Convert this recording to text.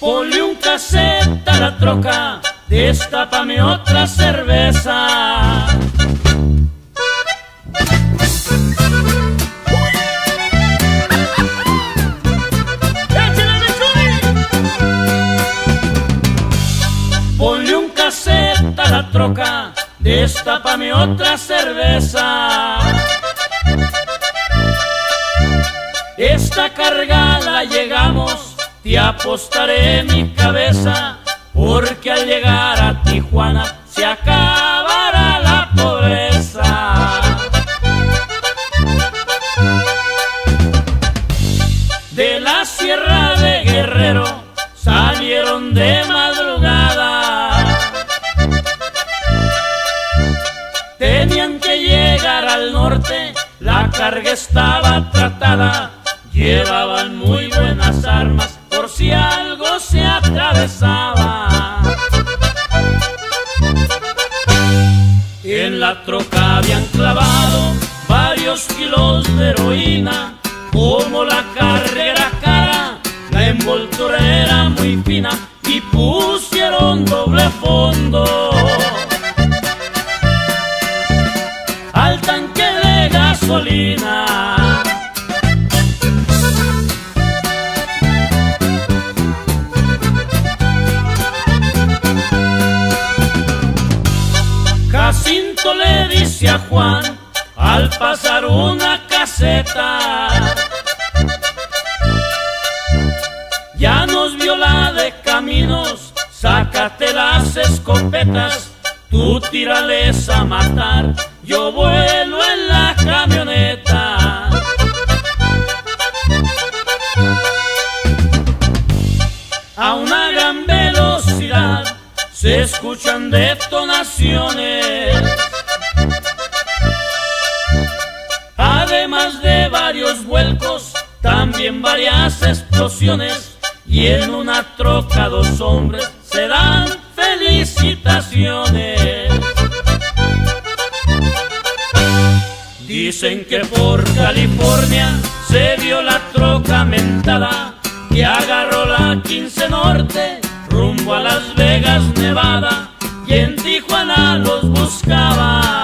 Ponle un cassette a la troca, destápame otra cerveza. Ponle un cassette a la troca, destápame otra cerveza. Esta cargada llegamos, te apostaré mi cabeza, porque al llegar a Tijuana se acabará la pobreza. De la sierra de Guerrero salieron de madrugada. Tenían que llegar al norte, la carga estaba tratada. Llevaban muy buenas armas En la troca habían clavado varios kilos de heroína. Como la carrera cara, la envoltura era muy fina y pusieron doble fondo. Al tanque de gasolina. Jacinto le dice a Juan al pasar una caseta. Ya nos viola de caminos, sácate las escopetas, tú tírales a matar, yo vuelo se escuchan detonaciones. Además de varios vuelcos, también varias explosiones. Y en una troca dos hombres se dan felicitaciones. Dicen que por California se vio la troca mentada que agarró la 15 Norte a Las Vegas, Nevada, y en Tijuana los buscaba.